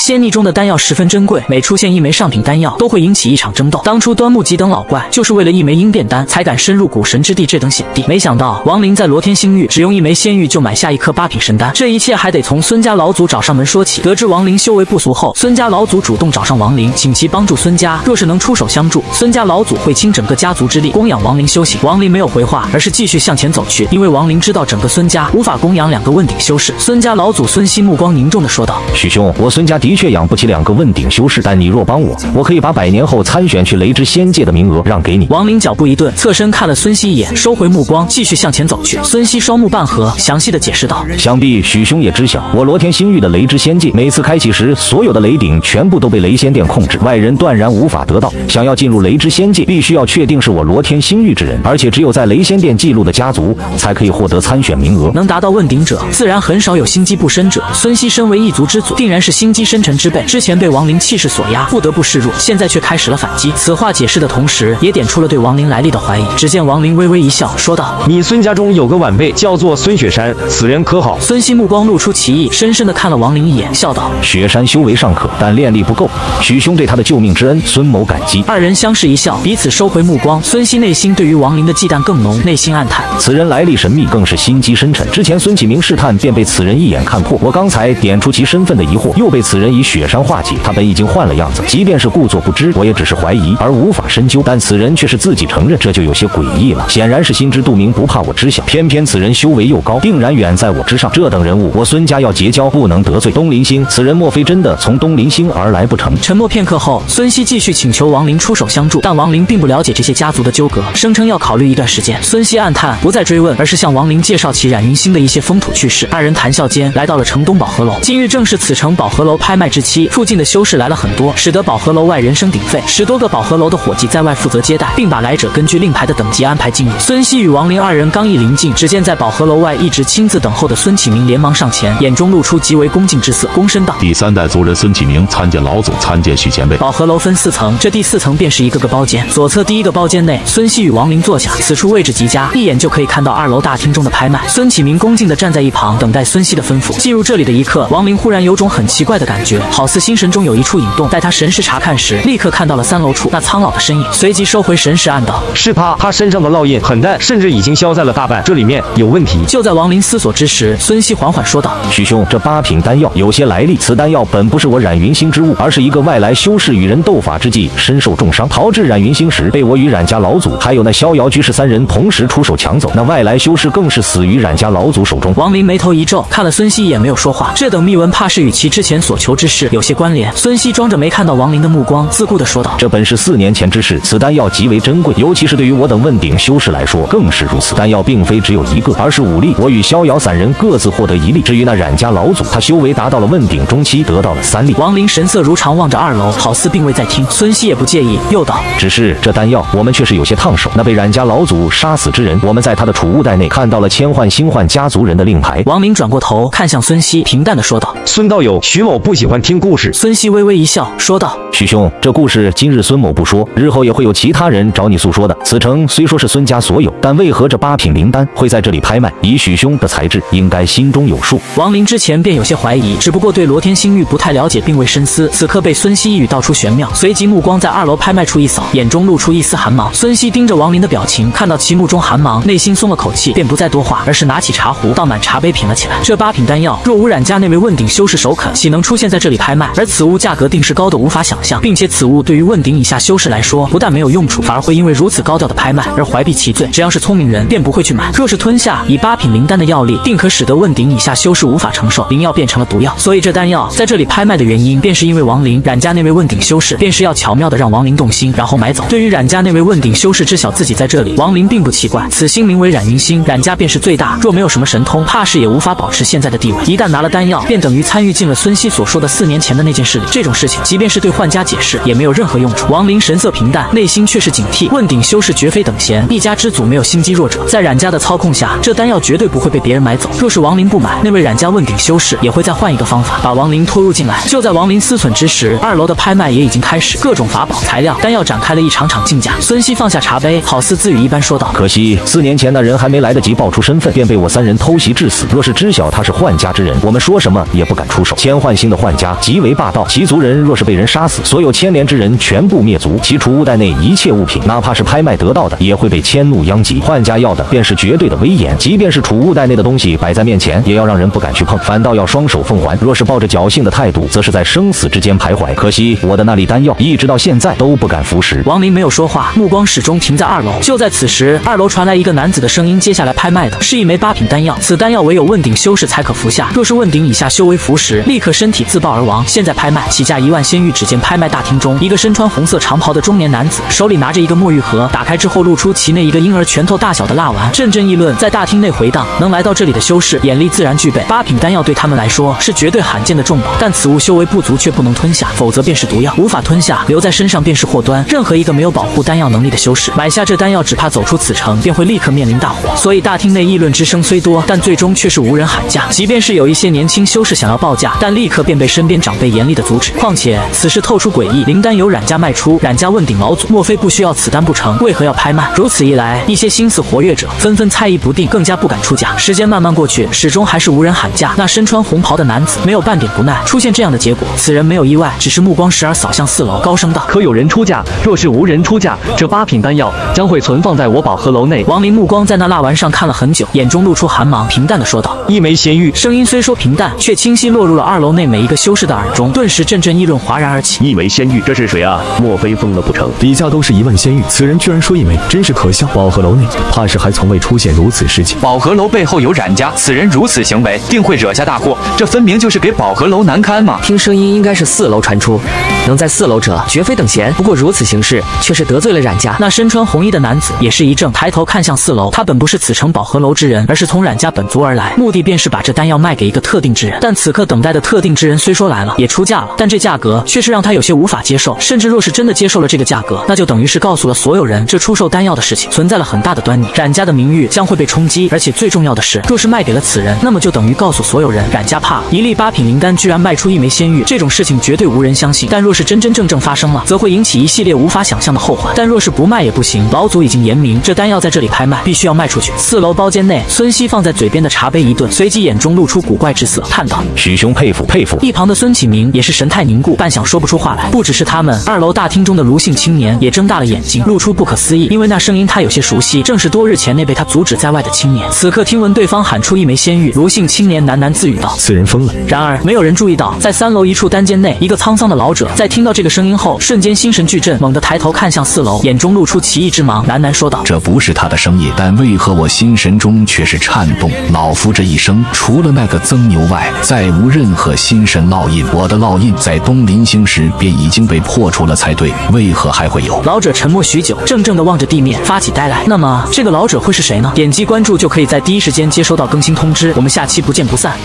仙逆中的丹药十分珍贵，每出现一枚上品丹药，都会引起一场争斗。当初端木吉等老怪就是为了一枚应变丹，才敢深入古神之地这等险地。没想到亡灵在罗天星域只用一枚仙玉就买下一颗八品神丹，这一切还得从孙家老祖找上门说起。得知王林修为不俗后，孙家老祖主动找上王林，请其帮助孙家。若是能出手相助，孙家老祖会倾整个家族之力供养王林修行。王林没有回话，而是继续向前走去，因为王林知道整个孙家无法供养两个问鼎修士。孙家老祖孙熙目光凝重地说道。许兄，我孙家的确养不起两个问鼎修士，但你若帮我，我可以把百年后参选去雷之仙界的名额让给你。王林脚步一顿，侧身看了孙熙一眼，收回目光，继续向前走去。孙熙双目半合，详细的解释道：“想必许兄也知晓，我罗天星域的雷之仙界，每次开启时，所有的雷鼎全部都被雷仙殿控制，外人断然无法得到。想要进入雷之仙界，必须要确定是我罗天星域之人，而且只有在雷仙殿记录的家族才可以获得参选名额。能达到问鼎者，自然很少有心机不深者。孙熙身为一族之祖，定然是心机深沉之辈。之前被王林气势所压，不得不示弱，现在却开始了反击。此话解释的同时，也点出了对王林来历的怀疑。只见王林微微一笑，说道：“你孙家中有个晚辈叫做孙雪山，此人可好？”孙熙目光露出奇异，深深的看了王林一眼，笑道：“雪山修为尚可，但练力不够。许兄对他的救命之恩，孙某感激。”二人相视一笑，彼此收回目光。孙熙内心对于王林的忌惮更浓，内心暗叹：此人来历神秘，更是心机深沉。之前孙启明试探，便被此人一眼看破。我刚才点出其身份的疑惑，又被此人以雪山化解。他本已经换了样子，即便是故作不知，我也只是怀疑而无法深究。但此人却是自己承认，这就有些诡异了。显然是心知肚明，不怕我知晓。偏偏此人修为又高，定然远在我之上。这等人物，我孙家要结交，不能得罪。东林星，此人莫非真的从东林星而来不成？沉默片刻后，孙熙继续请求王林出手相助，但王林并不了解这些家族的纠葛，声称要考虑一段时间。孙熙暗叹，不再追问，而是向王林介绍起冉云星的一些风土趣事。二人谈笑间，来到了城东宝和楼。今日正是此城宝和楼拍卖卖之期，附近的修士来了很多，使得宝和楼外人声鼎沸。十多个宝和楼的伙计在外负责接待，并把来者根据令牌的等级安排进入。孙熙与王林二人刚一临近，只见在宝和楼外一直亲自等候的孙启明连忙上前，眼中露出极为恭敬之色，躬身道：“第三代族人孙启明参见老祖，参见许前辈。”宝和楼分四层，这第四层便是一个个包间。左侧第一个包间内，孙熙与王林坐下，此处位置极佳，一眼就可以看到二楼大厅中的拍卖。孙启明恭敬地站在一旁，等待孙熙的吩咐。进入这里的一刻，王林忽然有种很奇怪的感觉，好似心神中有一处引动。待他神识查看时，立刻看到了三楼处那苍老的身影，随即收回神识，暗道：“是他，他身上的烙印很淡，甚至已经消散了大半，这里面有问题。”就在王林思索之时，孙熙缓缓说道：“许兄，这八品丹药有些来历。此丹药本不是我冉云星之物，而是一个外来修士与人斗法之际身受重伤，逃至冉云星时，被我与冉家老祖还有那逍遥居士三人同时出手抢走。那外来修士更是死于冉家老祖手中。”王林眉头一皱，看了孙熙一眼，没有说话。这等秘闻怕是与其之前所求之事有些关联。孙熙装着没看到王林的目光，自顾地说道：“这本是四年前之事，此丹药极为珍贵，尤其是对于我等问鼎修士来说更是如此。丹药并非只有一个，而是五粒。我与逍遥散人各自获得一粒。至于那冉家老祖，他修为达到了问鼎中期，得到了三粒。”王林神色如常，望着二楼，好似并未在听。孙熙也不介意，又道：“只是这丹药，我们却是有些烫手。那被冉家老祖杀死之人，我们在他的储物袋内看到了千幻星幻家族人的令牌。”王林转过头看向孙熙，平淡的说道：“孙道友，徐某不喜欢听故事。”孙熙微微一笑，说道：“许兄，这故事今日孙某不说，日后也会有其他人找你诉说的。此城虽说是孙家所有，但为何这八品灵丹会在这里拍卖？以许兄的才智，应该心中有数。”王林之前便有些怀疑，只不过对罗天星域不太了解，并未深思。此刻被孙熙一语道出玄妙，随即目光在二楼拍卖处一扫，眼中露出一丝寒芒。孙熙盯着王林的表情，看到其目中寒芒，内心松了口气，便不再多话，而是拿起茶壶倒满茶杯品了起来。这八品丹药，若无冉家那位问鼎修士首肯，岂能出现在这里拍卖？而此物价格定是高的无法想象，并且此物对于问鼎以下修士来说，不但没有用处，反而会因为如此高调的拍卖而怀璧其罪。只要是聪明人，便不会去买。若是吞下以八品灵丹的药力，定可使得问鼎以下修士无法承受，灵药变成了毒药。所以这丹药在这里拍卖的原因，便是因为王林冉家那位问鼎修士，便是要巧妙的让王林动心，然后买走。对于冉家那位问鼎修士知晓自己在这里，王林并不奇怪。此星名为冉云星，冉家便是最大。若没有什么神通，怕是也无法保持现在的地位。一旦拿了丹药，便等于参与进了孙熙所说的四年前的那件事里。这种事情，即便是对幻家解释，也没有任何用处。王林神色平淡，内心却是警惕。问鼎修士绝非等闲，一家之主没有心机弱者，在冉家的操控下，这丹药绝对不会被别人买走。若是王林不买，那位冉家问鼎修士也会再换一个方法把王林拖入进来。就在王林思忖之时，二楼的拍卖也已经开始，各种法宝、材料、丹药展开了一场场竞价。孙熙放下茶杯，好似自语一般说道：“可惜四年前那人还没来得及报出身份，便被我三人偷袭致死。若是知晓他是幻家之人，我们说什么也不敢出手。千幻星的幻万家，极为霸道。其族人若是被人杀死，所有牵连之人全部灭族，其储物袋内一切物品，哪怕是拍卖得到的，也会被迁怒殃及。宦家要的便是绝对的威严，即便是储物袋内的东西摆在面前，也要让人不敢去碰，反倒要双手奉还。若是抱着侥幸的态度，则是在生死之间徘徊。可惜我的那粒丹药，一直到现在都不敢服食。王林没有说话，目光始终停在二楼。就在此时，二楼传来一个男子的声音：“接下来拍卖的是一枚八品丹药，此丹药唯有问鼎修士才可服下。若是问鼎以下修为服食，立刻身体自爆而亡。现在拍卖，起价一万仙玉。只见拍卖大厅中，一个身穿红色长袍的中年男子，手里拿着一个墨玉盒，打开之后露出其内一个婴儿拳头大小的蜡丸。阵阵议论在大厅内回荡。能来到这里的修士，眼力自然具备。八品丹药对他们来说是绝对罕见的重宝，但此物修为不足却不能吞下，否则便是毒药，无法吞下，留在身上便是祸端。任何一个没有保护丹药能力的修士，买下这丹药，只怕走出此城便会立刻面临大祸。所以大厅内议论之声虽多，但最终却是无人喊价。即便是有一些年轻修士想要报价，但立刻便被身边长辈严厉的阻止。况且此事透出诡异，灵丹由冉家卖出，冉家问鼎老祖，莫非不需要此丹不成？为何要拍卖？如此一来，一些心思活跃者纷纷猜疑不定，更加不敢出价。时间慢慢过去，始终还是无人喊价。那身穿红袍的男子没有半点不耐，出现这样的结果，此人没有意外，只是目光时而扫向四楼，高声道：“可有人出价？若是无人出价，这八品丹药将会存放在我宝盒楼内。”王林目光在那蜡丸上看了很久，眼中露出寒芒，平淡的说道：“一枚仙玉。”声音虽说平淡，却清晰落入了二楼内每一个修士的耳中，顿时阵阵议论哗然而起。一枚仙玉，这是谁啊？莫非疯了不成？底下都是一万仙玉，此人居然说一枚，真是可笑。宝盒楼内，怕是还从未出现如此事情。宝盒楼背后有冉家，此人如此行为，定会惹下大祸。这分明就是给宝盒楼难堪嘛！听声音应该是四楼传出，能在四楼者绝非等闲。不过如此行事，却是得罪了冉家。那身穿红衣的男子也是一怔，抬头看向四楼。他本不是此城宝盒楼之人，而是从冉家本族而来，目的便是把这丹药卖给一个特定之人。但此刻等待的特定之人虽说来了，也出价了，但这价格却是让他有些无法接受。甚至若是真的接受了这个价格，那就等于是告诉了所有人，这出售丹药的事情存在了很大的端倪，冉家的名誉将会被冲击。而且最重要的是，若是卖给了此人，那么就等于告诉所有人，冉家怕了。一粒八品灵丹居然卖出一枚仙玉，这种事情绝对无人相信。但若是真真正正发生了，则会引起一系列无法想象的后患。但若是不卖也不行，老祖已经言明，这丹药在这里拍卖，必须要卖出去。四楼包间内，孙熙放在嘴边的茶杯一顿，随即眼中露出古怪之色，叹道：“许兄佩服佩服。”一旁的孙启明也是神态凝固，半晌说不出话来。不只是他们，二楼大厅中的卢姓青年也睁大了眼睛，露出不可思议，因为那声音他有些熟悉，正是多日前那被他阻止在外的青年。此刻听闻对方喊出一枚仙玉，卢姓青年喃喃自语道：“此人疯了。”然而没有人注意到，在三楼一处单间内，一个沧桑的老者在听到这个声音后，瞬间心神俱震，猛地抬头看向四楼，眼中露出奇异之芒，喃喃说道：“这不是他的声音，但为何我心神中却是颤动？老夫这一生，除了那个曾牛外，再无任何心神烙印。我的烙印在东临星时便已经被破除了才对，为何还会有？”老者沉默许久，怔怔地望着地面，发起呆来。那么这个老者会是谁呢？点击关注就可以在第一时间接收到更新通知，我们下期不见不散。